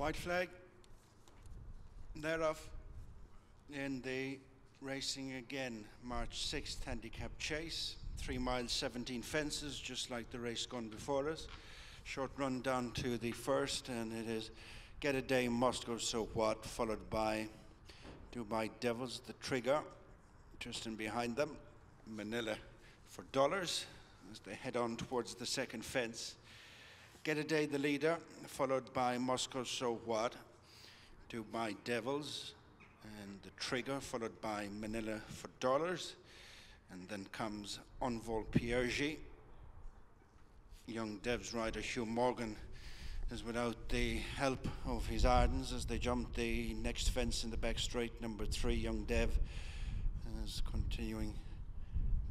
White flag. Thereof in the racing again, March 6th handicap chase. Three miles, 17 fences, just like the race gone before us. Short run down to the first, and it is Get a Day, Moscow, So What, followed by Dubai Devils, the trigger, just in behind them. Manila for dollars as they head on towards the second fence. Get a Day, the leader, followed by Moscow, So What, to Dubai Devils, and the trigger, followed by Manila for dollars. And then comes Envol Piergi. Young Devs rider Hugh Morgan is without the help of his Ardens as they jump the next fence in the back straight. Number three, Young Dev, is continuing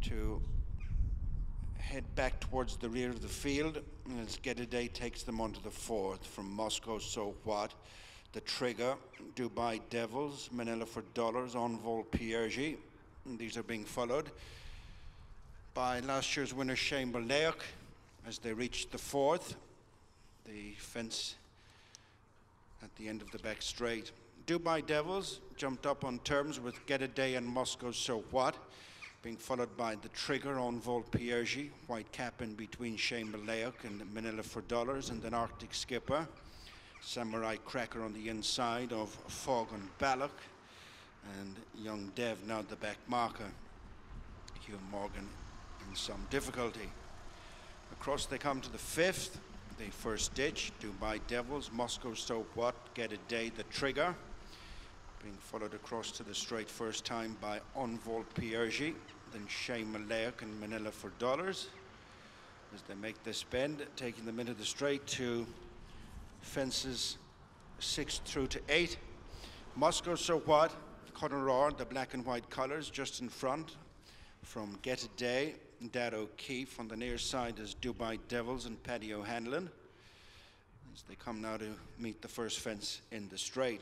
to head back towards the rear of the field as Get a Day takes them onto the fourth from Moscow, so what? The Trigger, Dubai Devils, Manila for Dollars, Envol Piergi. These are being followed by last year's winner Shane as they reach the fourth. The fence at the end of the back straight. Dubai Devils jumped up on terms with Get a Day and Moscow So What, being followed by the Trigger Envol Piergi, white cap in between Shane Baleok and Manila for Dollars, and then Arctic Skipper. Samurai Cracker on the inside of Fog and Ballock, and Young Dev now the back marker. Hugh Morgan in some difficulty. Across they come to the fifth, the first ditch, Dubai Devils, Moscow So What, Get a Day, the trigger. Being followed across to the straight first time by Envol Piergi, then Shane Malayak and Manila for dollars. As they make this bend, taking them into the straight to fences six through to eight. Moscow So What, Conor the black and white colours just in front from Get a Day, Darragh O'Keeffe. On the near side is Dubai Devils and Paddy O'Hanlon as they come now to meet the first fence in the straight.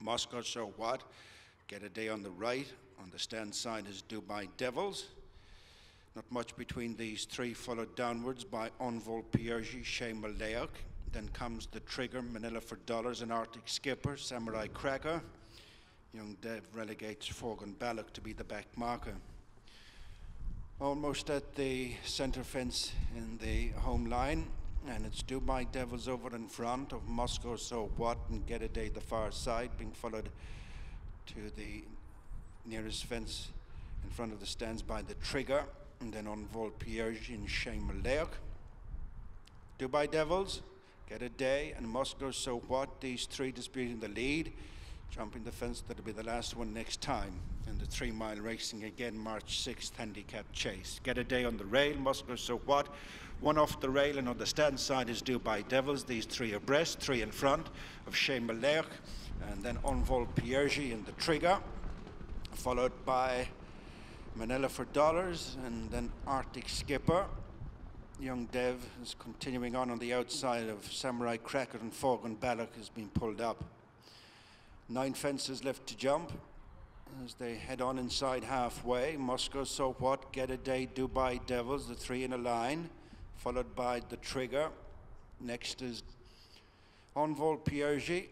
Moscow So What, Get a Day on the right. On the stand side is Dubai Devils. Not much between these three, followed downwards by Envol Piergi, Shea then comes the trigger, Manila for dollars, and Arctic Skipper, Samurai Cracker. Young Dev relegates Forgan Ballock to be the back marker. Almost at the centre fence in the home line, and it's Dubai Devils over in front of Moscow So What and Get a Day the far side, being followed to the nearest fence in front of the stands by the trigger, and then on Vol in and Dubai Devils Get a day, and Moscow, so what? These three disputing the lead. Jumping the fence, that'll be the last one next time. And the three mile racing again, March 6th, handicap chase. Get a day on the rail, Moscow, so what? One off the rail, and on the stand side is Dubai Devils. These three abreast, three in front of Shane Maler, and then Envol Piergi in the trigger, followed by Manila for dollars, and then Arctic Skipper young Dev is continuing on on the outside of Samurai Cracker and Fog and Ballock has been pulled up. Nine fences left to jump as they head on inside halfway. Moscow, So What, Get a Day, Dubai Devils, the three in a line, followed by the Trigger. Next is Envol Piergi,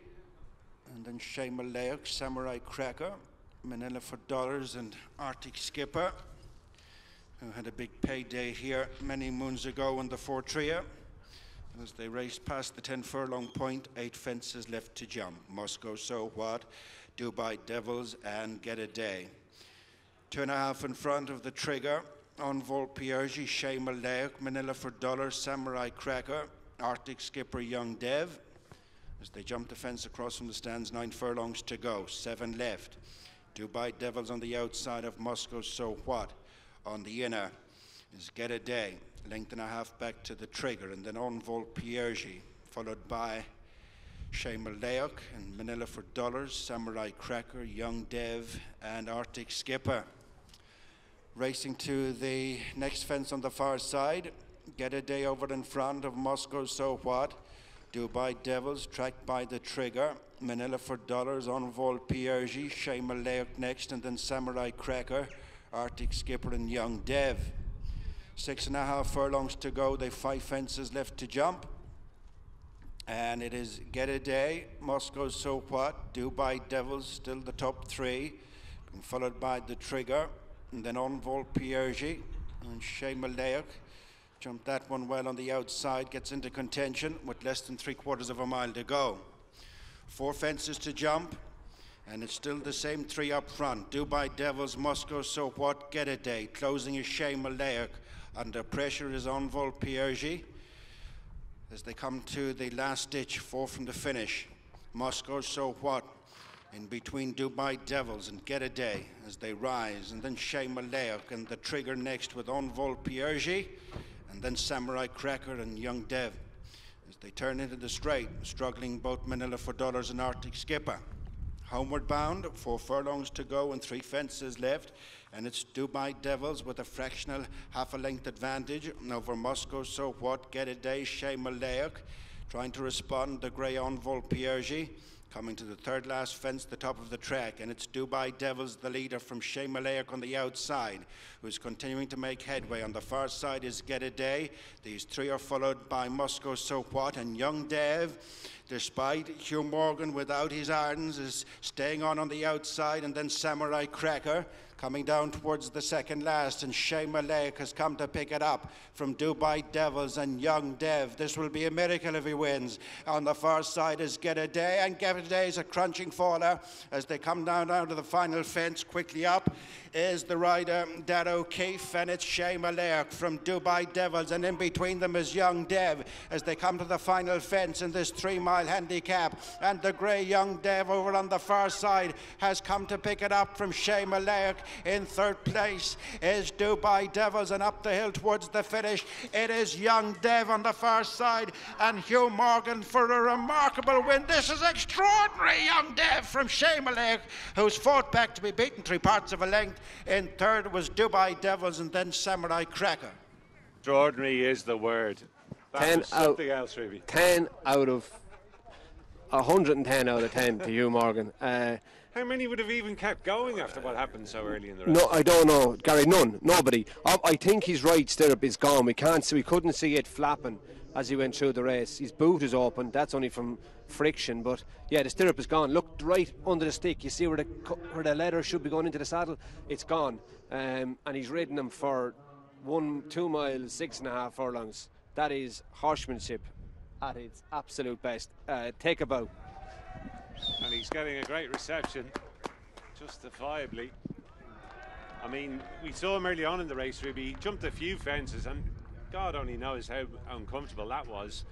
and then Shea Malayak, Samurai Cracker, Manila for Dollars, and Arctic Skipper who had a big payday here many moons ago in the Fortria. As they raced past the 10 furlong point, eight fences left to jump. Moscow, So What, Dubai Devils, and Get a Day. Two and a half in front of the trigger. Envol Piergi, Shea Malayak, Manila for Dollar, Samurai Cracker, Arctic Skipper Young Dev. As they jump the fence across from the stands, nine furlongs to go, seven left. Dubai Devils on the outside of Moscow, So What on the inner is Get a Day, length and a half back to the trigger, and then Envol Piergi, followed by Shea Malayak and Manila for Dollars, Samurai Cracker, Young Dev, and Arctic Skipper. Racing to the next fence on the far side, Get a Day over in front of Moscow So What, Dubai Devils, tracked by the trigger, Manila for Dollars, Envol Piergi, Shea Malayak next, and then Samurai Cracker. Arctic Skipper and Young Dev. Six and a half furlongs to go. They've five fences left to jump. And it is Get a Day, Moscow So What, Dubai Devils, still the top three, followed by The Trigger, and then Envol Piergi and Shea Malayak. Jumped that one well on the outside, gets into contention with less than three quarters of a mile to go. Four fences to jump, and it's still the same three up front. Dubai Devils, Moscow So What, Get a Day. Closing is Shea Malayak. Under pressure is Envol Piergi. As they come to the last ditch, four from the finish. Moscow So What, in between Dubai Devils and Get a Day as they rise, and then Shea Malayak and the trigger next with Envol Piergi and then Samurai Cracker and Young Dev. As they turn into the straight, struggling both Manila for Dollars and Arctic Skipper. Homeward bound, four furlongs to go and three fences left, and it's Dubai Devils with a fractional half a length advantage over Moscow. So what? Get a day, Shea Malayak trying to respond, the grey Envol Piergi. Coming to the third last fence, the top of the track, and it's Dubai Devils, the leader from Shea Malayak on the outside, who's continuing to make headway. On the far side is Get a Day. These three are followed by Moscow So What and Young Dev. Despite Hugh Morgan without his irons, is staying on on the outside, and then Samurai Cracker coming down towards the second last, and Shea Malayak has come to pick it up from Dubai Devils and Young Dev. This will be a miracle if he wins. On the far side is Get a Day, and Get a Day is a crunching faller as they come down, down to the final fence. Quickly up is the rider Darragh O'Keeffe, and it's Shea Malayak from Dubai Devils, and in between them is Young Dev as they come to the final fence in this three mile handicap. And the grey Young Dev over on the far side has come to pick it up from Shea Malayak. In third place is Dubai Devils, and up the hill towards the finish, it is Young Dev on the far side, and Hugh Morgan for a remarkable win. This is extraordinary, Young Dev from Shea who's fought back to be beaten three parts of a length. In third was Dubai Devils, and then Samurai Cracker. Extraordinary is the word. That Ten out- something else, really. 10 out of 110 out of 10 to Hugh Morgan. Uh, How many would have even kept going after what happened so early in the race? no, I don't know, Gary. None, nobody. I, I think his right stirrup is gone. We can't see. We couldn't see it flapping as he went through the race. His boot is open. That's only from friction. But yeah, the stirrup is gone. Look right under the stick. You see where the where the leather should be going into the saddle. It's gone. Um, and he's ridden them for one, two miles, six and a half furlongs. That is horsemanship at its absolute best. Uh, take a bow. And he's getting a great reception, justifiably. I mean, we saw him early on in the race, Ruby. He jumped a few fences, and God only knows how uncomfortable that was.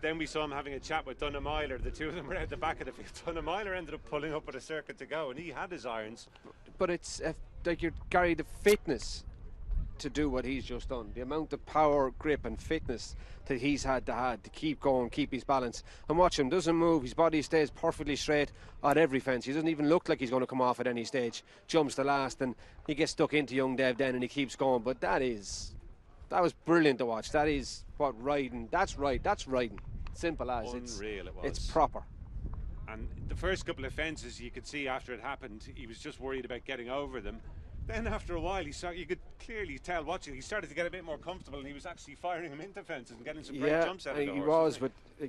Then we saw him having a chat with Donagh Meyler. The two of them were at the back of the field. Donagh Meyler ended up pulling up with a circuit to go, and he had his irons. but it's uh, like you're Gary the fitness to do what he's just done. The amount of power, grip, and fitness that he's had to had to keep going, keep his balance, and watch him doesn't move. His body stays perfectly straight at every fence. He doesn't even look like he's going to come off at any stage. Jumps the last, and he gets stuck into young Dev then, and he keeps going. But that is that was brilliant to watch. That is what riding. That's right. That's riding. Simple as it's. Unreal it It's proper. And the first couple of fences, you could see after it happened, he was just worried about getting over them. Then after a while, he started, you could clearly tell watching, he started to get a bit more comfortable and he was actually firing him into fences and getting some great yeah, jumps out uh, of the he horse, was, but uh,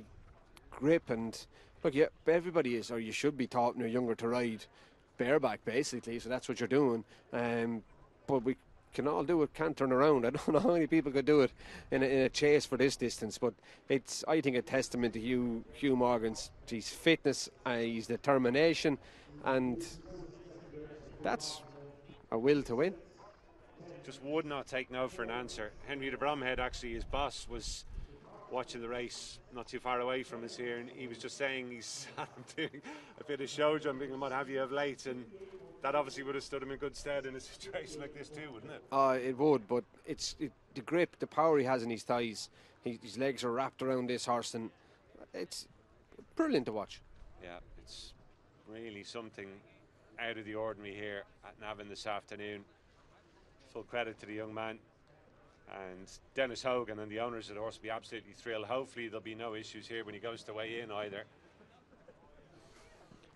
grip and look, yeah, everybody is, or you should be taught when you're younger to ride bareback, basically. So that's what you're doing. Um, but we can all do it. Can't turn around. I don't know how many people could do it in a, in a chase for this distance. But it's, I think, a testament to Hugh Hugh Morgan's his fitness, uh, his determination, and that's a will to win. just would not take no for an answer. Henry de Bromhead, actually, his boss, was watching the race not too far away from us here, and he was just saying he's doing a bit of show jumping and what have you of late, and that obviously would have stood him in good stead in a situation like this too, wouldn't it? Uh, it would, but it's it, the grip, the power he has in his thighs. He, his legs are wrapped around this horse, and it's brilliant to watch. Yeah, it's really something out of the ordinary here at Navan this afternoon. Full credit to the young man. And Denis Hogan and the owners of the horse will be absolutely thrilled. Hopefully, there'll be no issues here when he goes to weigh in either.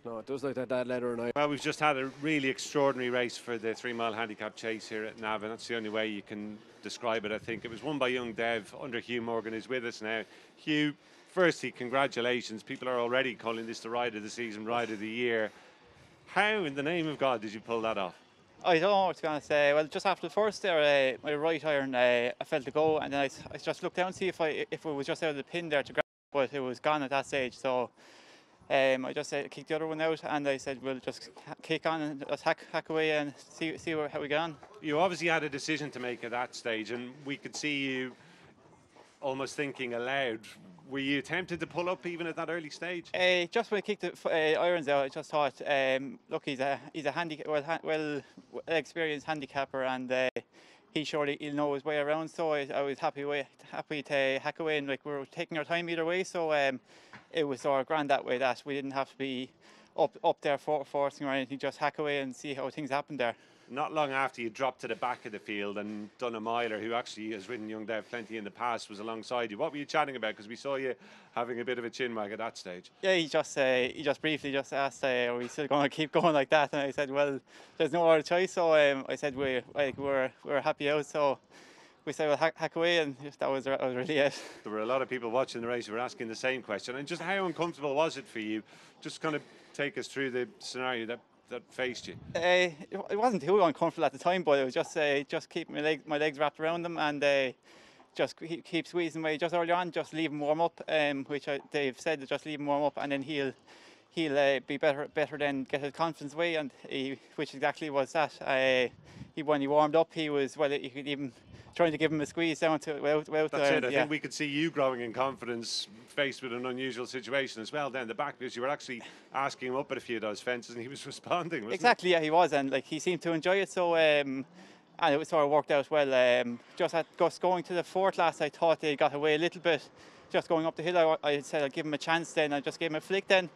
No, it does look like that, that leather and I. Well, we've just had a really extraordinary race for the three mile handicap chase here at Navan. That's the only way you can describe it, I think. It was won by young Dev under Hugh Morgan, who's with us now. Hugh, firstly, congratulations. People are already calling this the ride of the season, ride of the year. How, in the name of God, did you pull that off? I don't know what to be honest. Uh, well, just after the first there, uh, my right iron, uh, I felt to go, and then I just looked down to see if I if it was just out of the pin there to grab, but it was gone at that stage. So um, I just uh, kicked the other one out, and I said, "We'll just kick on and just hack hack away and see see where, how we get on." You obviously had a decision to make at that stage, and we could see you almost thinking aloud. Were you tempted to pull up even at that early stage? Uh, just when I kicked the uh, irons out, I just thought, um, look, he's a he's a well ha- well experienced handicapper, and uh, he surely he'll know his way around. So I, I was happy happy to hack away, and like we were taking our time either way. So um, it was of grand that way that we didn't have to be up up there for, forcing or anything. Just hack away and see how things happen there. Not long after you dropped to the back of the field, and Donagh Meyler, who actually has ridden Young Dev plenty in the past, was alongside you. What were you chatting about? Because we saw you having a bit of a chin wag at that stage. Yeah, he just uh, he just briefly just asked, uh, "Are we still going to keep going like that?" And I said, "Well, there's no other choice." So um, I said, "We like we're we're happy out." So we said, "Well, hack, hack away," and just, that was that was really it. There were a lot of people watching the race who were asking the same question. And just how uncomfortable was it for you? Just kind of take us through the scenario that, that faced you. Uh, it, wasn't too uncomfortable at the time, but it was just uh, just keep my leg my legs wrapped around them and. Uh, just keep, keep squeezing away just early on, just leave him warm up, um, which I, they've said just leave him warm up, and then he'll he'll uh, be better better then get his confidence away, and he, which exactly was that. Uh, he when he warmed up, he was well. You could even trying to give him a squeeze down to without, without That's it. I yeah. think we could see you growing in confidence faced with an unusual situation as well down the back because you were actually asking him up at a few of those fences and he was responding. Wasn't Exactly, yeah, he was, and like he seemed to enjoy it. So, um, and it was sort of worked out well. Um, just at just going to the fourth last, I thought they got away a little bit. Just going up the hill, I, I said I'd give him a chance. Then I just gave him a flick. Then,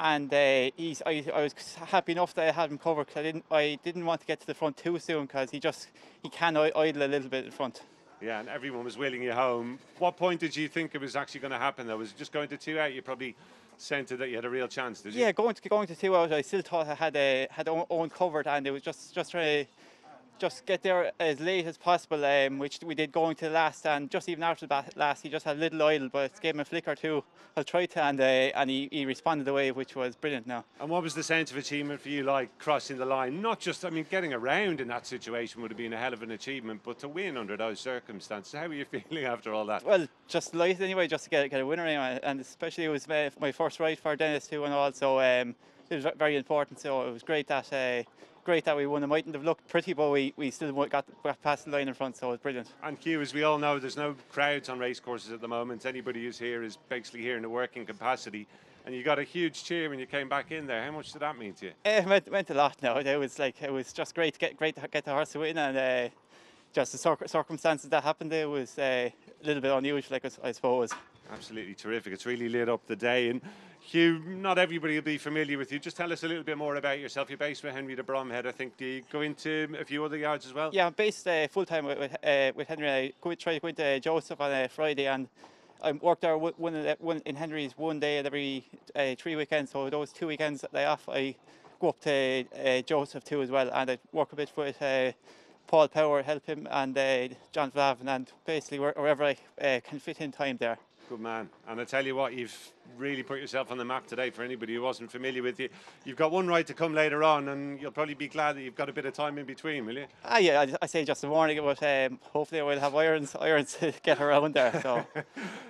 and uh, he's, I, I was happy enough that I had him covered. 'cause I didn't, I didn't want to get to the front too soon because he just he can idle a little bit in front. Yeah, and everyone was wheeling you home. What point did you think it was actually going to happen though? Was it just going to two out? You probably scented that you had a real chance, did you? Yeah, going to going to two out, I still thought I had uh, had Owen Owen covered, and it was just just trying to just get there as late as possible, um, which we did going to the last, and just even after the last, he just had a little idle, but gave him a flick or two. I tried to, and uh, and he, he responded away, which was brilliant. Now, And what was the sense of achievement for you like crossing the line? Not just, I mean, getting around in that situation would have been a hell of an achievement, but to win under those circumstances, how were you feeling after all that? well, just light anyway, just to get get a winner anyway, and especially it was my, my first ride for Denis too, and all, so um, it was very important. So it was great that. Uh, Great that we won. It mightn't have looked pretty, but we, we still got, got past the line in front, so it was brilliant. And Hugh, as we all know, there's no crowds on racecourses at the moment. Anybody who's here is basically here in a working capacity. And you got a huge cheer when you came back in there. How much did that mean to you? It meant, meant a lot No, It was like it was just great to get great to get the horse to win, and uh, just the circumstances that happened there was uh, a little bit unusual, like I suppose. Absolutely terrific. It's really lit up the day. And Hugh, not everybody will be familiar with you. Just tell us a little bit more about yourself. You're based with Henry de Bromhead, I think. Do you go into a few other yards as well? Yeah, I'm based uh, full time with with, uh, with Henry. I go, try to go into Joseph on a Friday, and I work there one, the- one in Henry's one day every uh, three weekends. So those two weekends that I off, I go up to uh, Joseph too as well, and I work a bit with. Uh, Paul Power, help him, and uh, John Flavin, and basically wherever I uh, can fit in time there. Good man. And I tell you what, you've really put yourself on the map today for anybody who wasn't familiar with you. You've got one ride to come later on, and you'll probably be glad that you've got a bit of time in between, will you? Ah, yeah, I, I say just a warning, but um, hopefully I will have irons, irons to get around there. So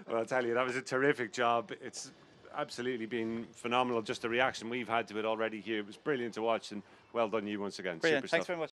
Well, I'll tell you, that was a terrific job. It's absolutely been phenomenal, just the reaction we've had to it already here. It was brilliant to watch, and well done you once again. brilliant. Super Thanks stuff. very much.